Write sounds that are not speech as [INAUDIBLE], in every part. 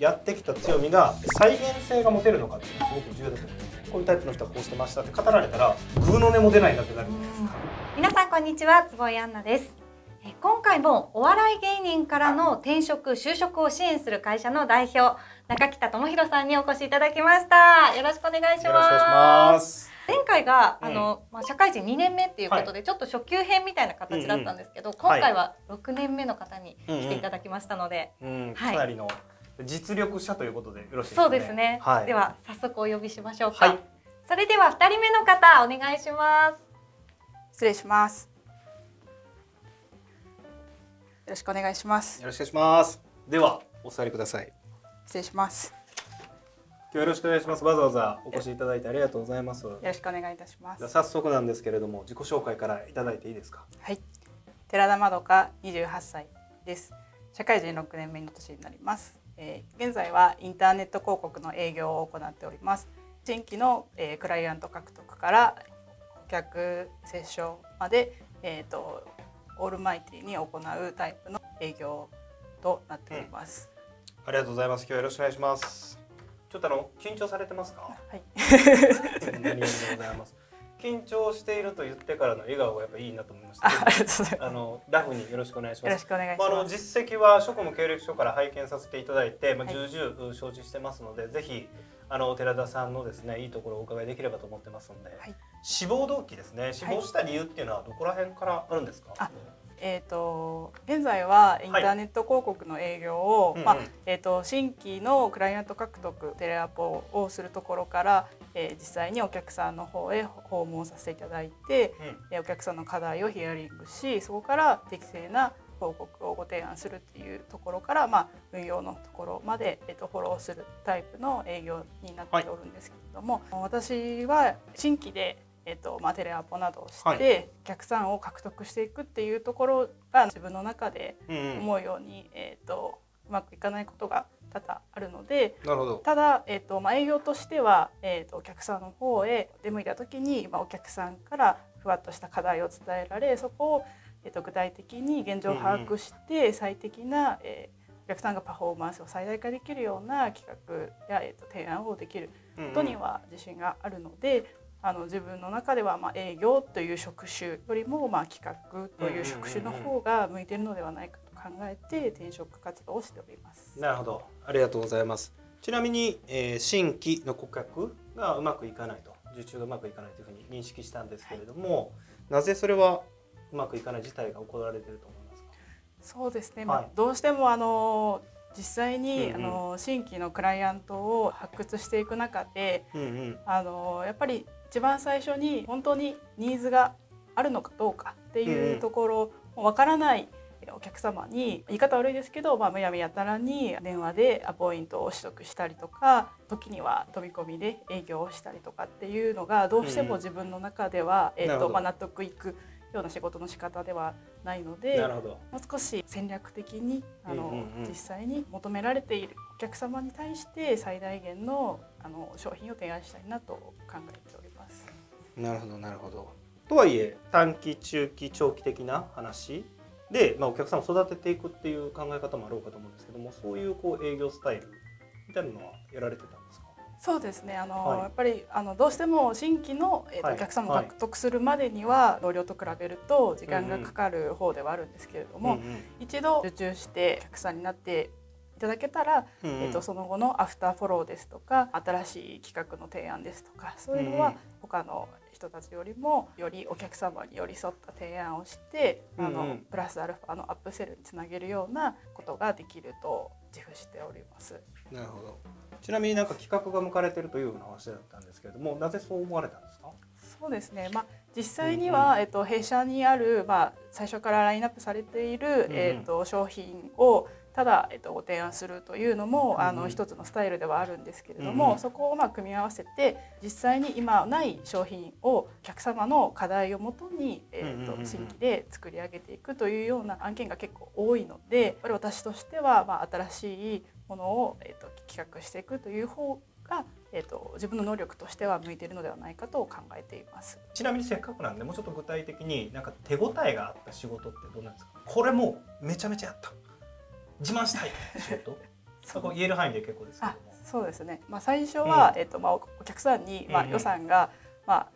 やってきた強みが再現性が持てるのかっていうのがすごく重要だと思うんですこういうタイプの人はこうしてましたって語られたらグーの音も出ないなってなるじゃないですか。皆さんこんにちは坪井杏奈です。え今回もお笑い芸人からの転職就職を支援する会社の代表中北智弘さんにお越しいただきました。よろしくお願いしまます。す前回が、うん。あのまあ社会人2年目っていうことで、ちょっと初級編みたいな形だったんですけど、今回は6年目の方に来ていただきましたので、うん、はい。かなりの実力者ということでよろしいですかそうですね、はい、では早速お呼びしましょうか、はいそれでは2人目の方お願いします失礼します。よろしくお願いします。よろしくお願いしますではお座りください失礼します。今日よろしくお願いしますわざわざお越しいただいてありがとうございますよろしくお願いいたします。早速なんですけれども自己紹介からいただいていいですか？はい。寺田まどか28歳です。社会人6年目の年になります。えー現在はインターネット広告の営業を行っております。新規の、えークライアント獲得から顧客接触まで、えー、とオールマイティに行うタイプの営業となっております。ありがとうございます今日はよろしくお願いしますちょっとあの緊張されてますか？はい。[LAUGHS] 何でございます緊張していると言ってからの笑顔がやっぱいいなと思いました。あのラフによろしくお願いします。まあ、あの。実績は職務経歴書から拝見させていただいて、まあ、はい。重々承知してますので、ぜひあの寺田さんのですねいいところをお伺いできればと思ってますので、はい。志望動機ですね。志望した理由っていうのはどこら辺からあるんですか、あえー、と現在はインターネット広告の営業を、まあうんうん。えー、と新規のクライアント獲得テレアポをするところから、えー実際にお客さんの方へ訪問させていただいて、うん。えーお客さんの課題をヒアリングしそこから適正な広告をご提案するっていうところから、まあ、運用のところまで、えー、とフォローするタイプの営業になっておるんですけれども、私は新規でえっとまあ、テレアポなどをして、はい。お客さんを獲得していくっていうところが自分の中でうんうん。思うように、えっとうまくいかないことが多々あるのでただ、えっとまあ、営業としては、えっとお客さんの方へ出向いた時に、まあ、お客さんからふわっとした課題を伝えられそこを、えっと具体的に現状を把握して最適な、えーお客さんがパフォーマンスを最大化できるような企画や、えっと提案をできることには自信があるので、あの自分の中ではまあ営業という職種よりもまあ企画という職種の方が向いているのではないかと考えて転職活動をしております。なるほど。ありがとうございます。ちなみに、えー新規の顧客がうまくいかないと受注がうまくいかないというふうに認識したんですけれども、なぜそれはうまくいかない事態が起こられていると思いますか？そうですね、はい。まあ、どうしてもあの実際に、うんうん。あの新規のクライアントを発掘していく中でうんうん。あのやっぱり一番最初に本当にニーズがあるのかどうかってうんういうん。ところわからないお客様に言い方悪いですけど、まあ、むやみやたらに電話でアポイントを取得したりとか時には飛び込みで営業をしたりとかっていうのがどうしても自分の中では、えなるほどーとまあ、納得いくような仕事の仕方ではないので。もう少し戦略的にあの、うんうんうん実際に求められているお客様に対して最大限のあの商品を提案したいなと考えております。なるほどなるほど。とはいえ短期中期長期的な話で、まあ、お客さんを育てていくっていう考え方もあろうかと思うんですけどもそういうこう営業スタイルみたいなのはやられてたんですか？そうですね。あの、はい。やっぱりあのどうしても新規の、えーとはい。お客様を獲得するまでには同僚と比べると時間がかかる方ではあるんですけれども、うんうん一度受注してお客さんになっていただけたら、うんうん。えー、とその後のアフターフォローですとか新しい企画の提案ですとかそういうのはうんうん。他の人たちよりもよりお客様に寄り添った提案をして、あうんうん。のプラスアルファのアップセルにつなげるようなことができると自負しております。なるほど。ちなみになんか企画が向かれてるというような話だったんですけれどもなぜそう思われたんですか？そうですね、まあ、実際には、えっと、弊社にある、まあ、最初からラインナップされている、うんうん。えっと、商品をただ、えっと、ご提案するというのも、あの一つのスタイルではあるんですけれども、うんうん。そこをまあ組み合わせて実際に今ない商品をお客様の課題をもとに、えっうんうんうんうん。と新規で作り上げていくというような案件が結構多いのでやっぱり私としては、まあ、新しいものを、えっと、企画していくという方が、えっと、自分の能力としては向いているのではないかと考えています。ちなみにせっかくなんでもうちょっと具体的になんか手応えがあった仕事ってどうなんですか？これもうめちゃめちゃやった自慢したい仕事？[LAUGHS] そこ言える範囲で結構ですけどそうですね、まあ、最初は、うん。えっとまあ、おお客さんに、まあ、予算が、まあ、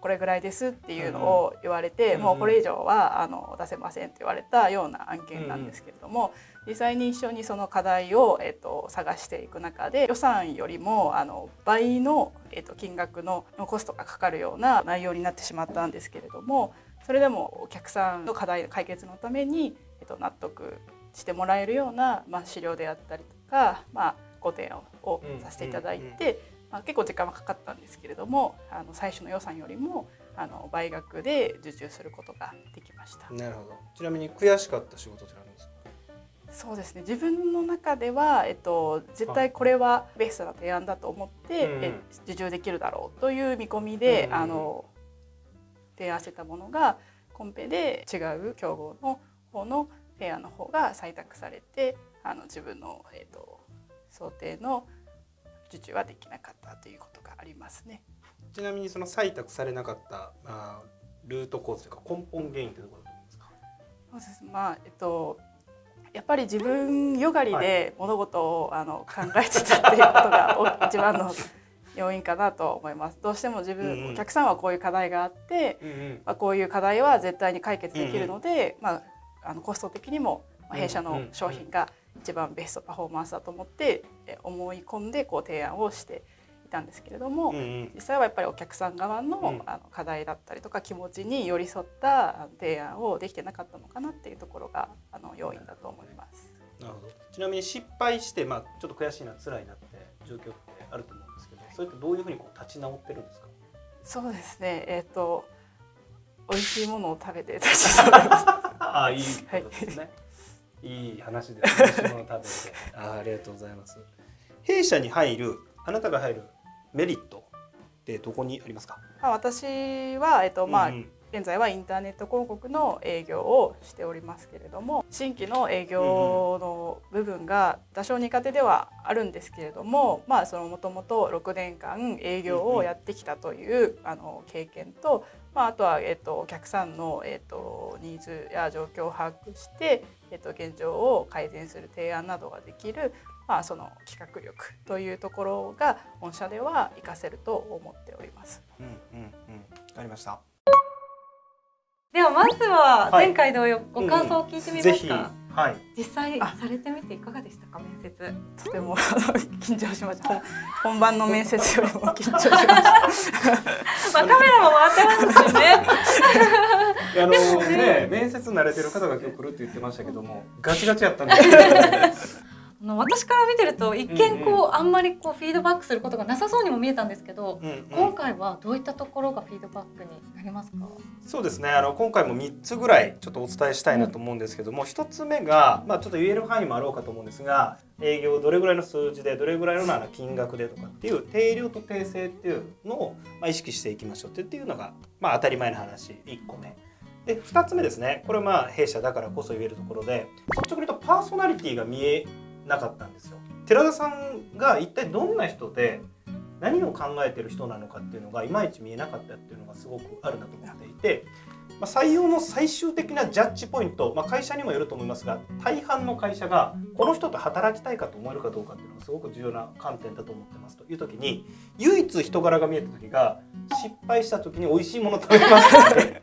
これぐらいですっていうのを言われて、うんうん。もうこれ以上はあの出せませんって言われたような案件なんですけれども、実際に一緒にその課題を、えっと、探していく中で予算よりもあの倍の、えっと、金額ののコストがかかるような内容になってしまったんですけれどもそれでもお客さんの課題解決のために、えっと、納得してもらえるような、まあ、資料であったりとか、まあ、ご提案をさせていただいて、まあ、結構時間はかかったんですけれどもあの最初の予算よりもあの倍額で受注することができました。なるほど。ちなみに悔しかった仕事ってあるんですか？そうですね。自分の中では、えっと、絶対これはベストな提案だと思って、うんうん。え受注できるだろうという見込みで、うんうん。あの提案してたものがコンペで違う競合の方の提案の方が採択されてあの自分の、えっと、想定の受注はできなかったということがありますね。ちなみにその採択されなかった、まあ、ルートコースというか根本原因ってどころだと思いますか？そうです。まあえっとやっぱり自分よがりで物事を、あの考えてたっていうことがお [LAUGHS] 一番の要因かなと思います。どうしても自分、うんうん。お客さんはこういう課題があって、うんうん。まあ、こういう課題は絶対に解決できるので、まあ、あのコスト的にも、まあ、弊社の商品が一番ベストパフォーマンスだと思って、え思い込んでこう提案をしていたんですけれども、実際はやっぱりお客さん側の,、うんあの課題だったりとか気持ちに寄り添った提案をできてなかったのかなっていうところがあの要因だと思います。なるほどちなみに失敗して、まあ、ちょっと悔しいな辛いなって状況ってあると思うんですけどそれってどういうふうにこう立ち直ってるんですか？そうですね。えっ、と美味しいものを食べて立ち直ります。ああいいことですね、い、い話ですね。美味し食べて。ああありがとうございます。弊社に入るあなたが入るメリットってどこにありますか？まあ私はえっ、とまあ、うんうん現在はインターネット広告の営業をしておりますけれども新規の営業の部分が多少苦手ではあるんですけれどもまあそのもともと6年間営業をやってきたというあの経験と、まあ、あとは、えっと、お客さんの、えっと、ニーズや状況を把握して、えっと、現状を改善する提案などができる、まあ、その企画力というところが御社では活かせると思っております。うんうんうんわかりましたではまずははい。前回同様ご感想を聞いてみますか、はい。実際あ。されてみていかがでしたか面接。とても [LAUGHS] 緊張しました。本本番の面接よりも緊張しました。[LAUGHS] まあカメラも回ってますしね。[LAUGHS] あのね面接慣れてる方が今日来るって言ってましたけどもガチガチやったんで。す私から見てると一見こう、あんまりこうフィードバックすることがなさそうにも見えたんですけど、うんうん。今回はどういったところがフィードバックになりますか？そうですね。あの今回も3つぐらいちょっとお伝えしたいなと思うんですけども、1つ目が、まあ、ちょっと言える範囲もあろうかと思うんですが営業どれぐらいの数字でどれぐらいの金額でとかっていう定量と定性っていうのを、まあ、意識していきましょうっていうのが、まあ、当たり前の話。1個目。で2つ目ですね。これはまあ弊社だからこそ言えるところで率直に言うとパーソナリティが見えなかったんですよ。寺田さんが一体どんな人で何を考えてる人なのかっていうのがいまいち見えなかったっていうのがすごくあるなと思っていて、まあ、採用の最終的なジャッジポイント、まあ、会社にもよると思いますが大半の会社がこの人と働きたいかと思えるかどうかっていうのがすごく重要な観点だと思ってますという時に唯一人柄が見えた時が失敗した時に美味しいもの食べましたね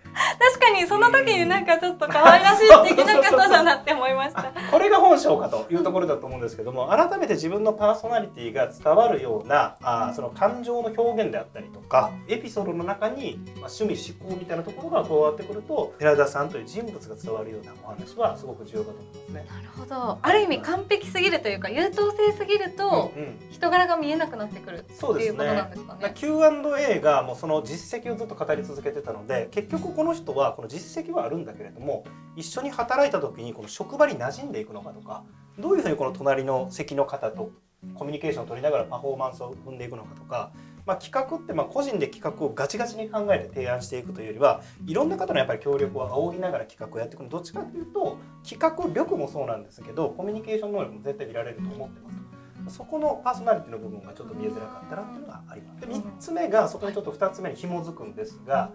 確かにその時になんかちょっと可愛らしい素敵な方だなって思いました。[LAUGHS] これが本性かというところだと思うんですけども改めて自分のパーソナリティが伝わるようなあーその感情の表現であったりとかエピソードの中に、まあ、趣味思考みたいなところが加わってくると寺田さんという人物が伝わるようなお話はすごく重要だと思いますね。なるほど。ある意味完璧すぎるというか優等生すぎるとうんうん。人柄が見えなくなってくるそうですっていうことなんね。ですかねまあ Q&A がもうその実績をずっと語り続けてたので結局この人はこの実績はあるんだけれども一緒に働いた時にこの職場に馴染んでいくのかとかどういうふうにこの隣の席の方とコミュニケーションを取りながらパフォーマンスを踏んでいくのかとか、まあ、企画ってまあ個人で企画をガチガチに考えて提案していくというよりはいろんな方のやっぱり協力を仰ぎながら企画をやっていくのどっちかというと企画力もそうなんですけどコミュニケーション能力も絶対見られると思ってます。そこのパーソナリティの部分がちょっと見えづらかったなっていうのがあります。で3つ目がそこにちょっと2つ目に紐づくんですが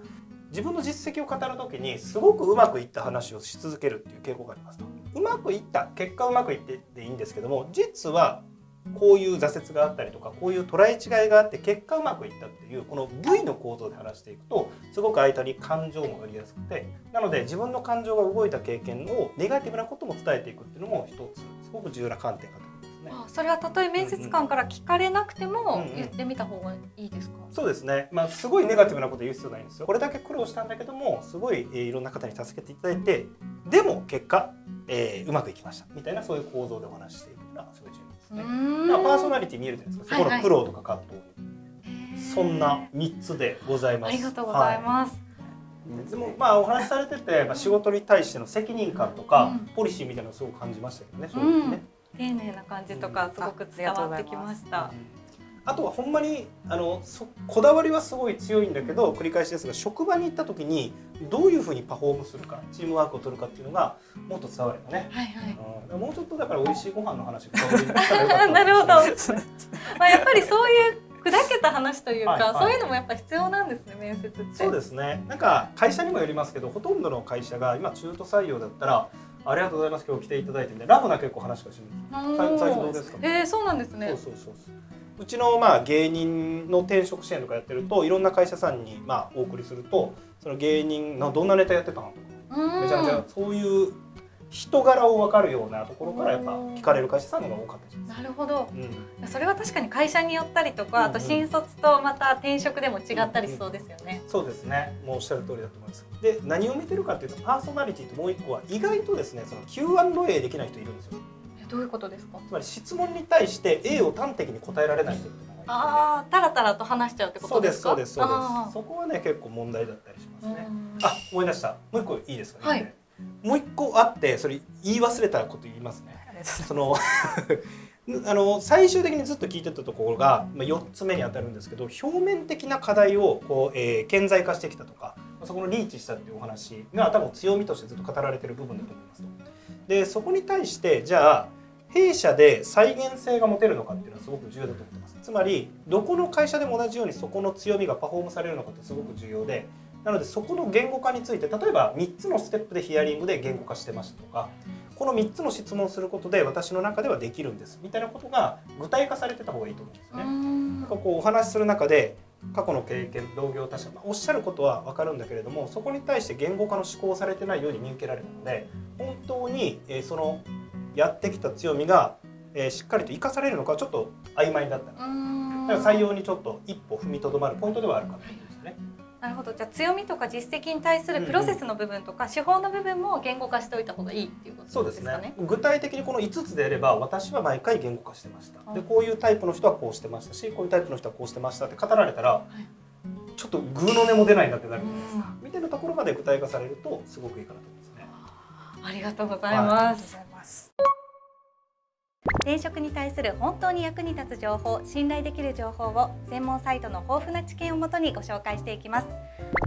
自分の実績を語る時にすごくうまくいった話をし続けるっていう傾向がありますと。うまくいった結果うまくいってでいいんですけども実はこういう挫折があったりとかこういう捉え違いがあって結果うまくいったっていうこの V の構造で話していくとすごく相手に感情も乗りやすくてなので自分の感情が動いた経験をネガティブなことも伝えていくっていうのも一つすごく重要な観点かとね。あそれはたとえ面接官から聞かれなくてもうんうん言ってみた方がいいですか、そうですね、まあ、すごいネガティブなこと言う必要ないんですよ。これだけ苦労したんだけどもすごい、えーいろんな方に助けていただいてでも結果、えーうまくいきました。みたいなそういう構造でお話ししていくのはすごい重要ですうね。ーん。だからパーソナリティ見えるじゃないですか、はいはい。そこの苦労とか葛藤。へー。そんな3つでございます。ありがとうございます、はい。でもまあお話しされてて、まあ、仕事に対しての責任感とか、うん。ポリシーみたいなのをすごく感じましたけどね正直ね。丁寧な感じとかすごく伝わってきました。あとはほんまにあのそこだわりはすごい強いんだけど繰り返しですが職場に行った時にどういうふうにパフォームするかチームワークを取るかっていうのがもっと伝わればね、はいはい。うん、もうちょっとだから美味しいご飯の話 [LAUGHS] なるほど。[LAUGHS] まあやっぱりそういう砕けた話というか、はいはい。そういうのもやっぱ必要なんですね面接って。そうですね。なんか会社にもよりますけどほとんどの会社が今中途採用だったらありがとうございます。今日来ていただいてみたいなラフな結構話がしるんです最最近どうですか？えー、そうなんですね。そうそうそうそう。うちのまあ芸人の転職支援とかやってるといろんな会社さんにまあお送りするとその芸人のどんなネタやってたのとか。うんめちゃめちゃそういう人柄を分かるようなところからやっぱ聞かれる会社さんの方が多かったりします。なるほど。うん、それは確かに会社によったりとか、あと新卒とまた転職でも違ったりしそうですよね。そうですね。もうおっしゃる通りだと思いますで何を見てるかっていうとパーソナリティともう一個は意外とですねその Q&A できない人いるんですよ。えどういうことですか？つまり質問に対して A を端的に答えられない人っていうのがいてああ、たらたらと話しちゃうってこそうでとですすか？そうですそうであすそこはね結構問題だったりしますーね。うんあ思い出した。もう一個いいですか？ね、はい。もう一個あってそれ言い忘れたこと言いますね。そのあの最終的にずっと聞いてたところが、まあ、4つ目に当たるんですけど表面的な課題をこう、えー顕在化してきたとかそこのリーチしたっていうお話が多分強みとしてずっと語られてる部分だと思いますと。でそこに対してじゃあ弊社で再現性が持てるのかっていうのはすごく重要だと思ってますつまりどこの会社でも同じようにそこの強みがパフォームされるのかってすごく重要でなのでそこの言語化について例えば3つのステップでヒアリングで言語化してましたとかこの3つの質問をすることで私の中ではできるんです。みたいなことが具体化されてた方がいいと思うんですね。ん。なんかこうお話しする中で過去の経験同業他社、まあおっしゃることは分かるんだけれどもそこに対して言語化の思考をされてないように見受けられるので本当に、えーそのやってきた強みが、えーしっかりと生かされるのかはちょっと曖昧だった。なうん。だから採用にちょっと一歩踏みとどまるポイントではあるかなと。思い。ますね。なるほどじゃあ強みとか実績に対するプロセスの部分とか、手法の部分も言語化しておいた方がいいっていうことそうですかねね。具体的にこの5つであれば私は毎回言語化してました。でうんこういうタイプの人はこうしてましたしこういうタイプの人はこうしてましたって語られたら、ちょっとグーの音も出ないなってなるじゃないですか。みたいなところまで具体化されるとすごくいいかなと思いますね。ありがとうございます、ありがとうございます。転職に対する本当に役に立つ情報信頼できる情報を専門サイトの豊富な知見をもとにご紹介していきます。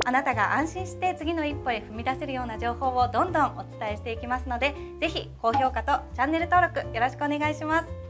あなたが安心して次の一歩へ踏み出せるような情報をどんどんお伝えしていきますのでぜひ高評価とチャンネル登録よろしくお願いします。